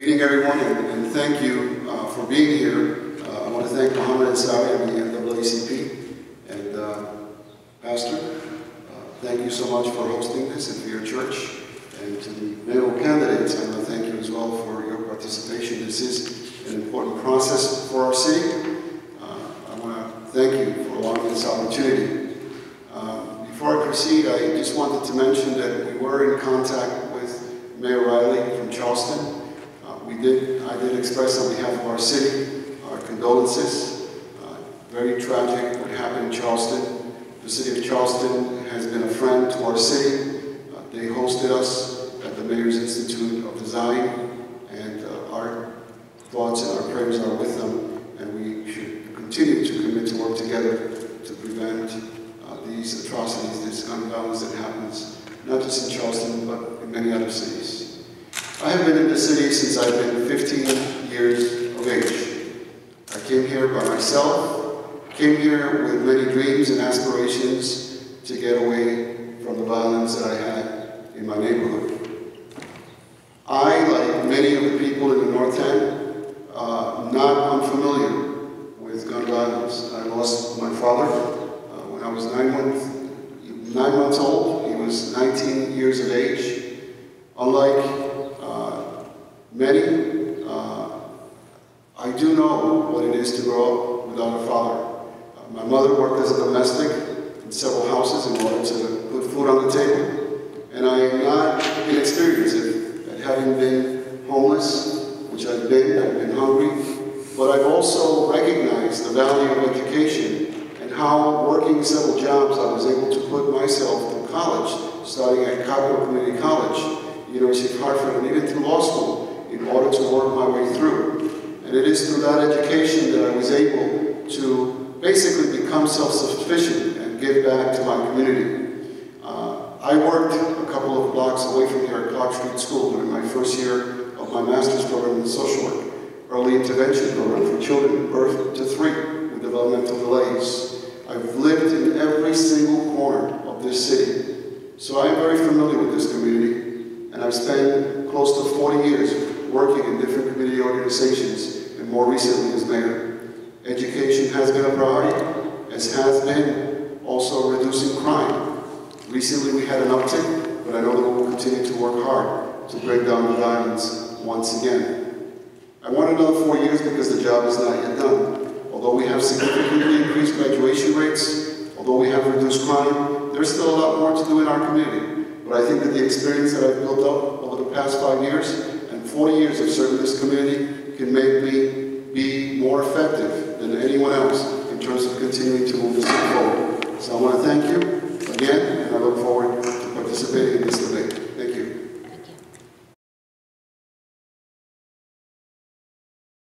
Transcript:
Good evening, everyone, and, and thank you uh, for being here. Uh, I want to thank Mohammed Ansari and the NAACP. And uh, Pastor, uh, thank you so much for hosting this and for your church. And to the mayoral candidates, I want to thank you as well for your participation. This is an important process for our city. Uh, I want to thank you for allowing this opportunity. Uh, before I proceed, I just wanted to mention that we were in contact with Mayor Riley from Charleston. We did, I did express on behalf of our city our condolences. Uh, very tragic what happened in Charleston. The city of Charleston has been a friend to our city. Uh, they hosted us at the Mayor's Institute of Design, and uh, our thoughts and our prayers are with them, and we should continue to commit to work together to prevent uh, these atrocities, this gun violence that happens, not just in Charleston, but in many other cities. I have been in the city since I've been 15 years of age. I came here by myself, came here with many dreams and aspirations to get away from the violence that I had in my neighborhood. I, like many of the people in the North End, uh, not unfamiliar with gun violence. I lost my father uh, when I was nine months, nine months old. He was 19 years of age. Unlike many, uh, I do know what it is to grow up without a father. Uh, my mother worked as a domestic in several houses in order to put food on the table. And I am not inexperienced at, having been homeless, which I've been, I've been hungry, but I've also recognized the value of education and how working several jobs I was able to put myself through college, starting at Capital Community College, University of Hartford, and even through law school in order to work my way through. And it is through that education that I was able to basically become self-sufficient and give back to my community. Uh, I worked a couple of blocks away from here at Clark Street School during my first year of my master's program in social work, early intervention program for children birth to three with developmental delays. I've lived in every single corner of this city, so I am very familiar with this community, and I've spent close to 40 years working in different community organizations, and more recently as mayor. Education has been a priority, as has been also reducing crime. Recently we had an uptick, but I know that we will continue to work hard to break down the violence once again. I want another four years because the job is not yet done. Although we have significantly increased graduation rates, although we have reduced crime, there's still a lot more to do in our community. But I think that the experience that I've built up over the past five years 40 years of serving this community can make me be more effective than anyone else in terms of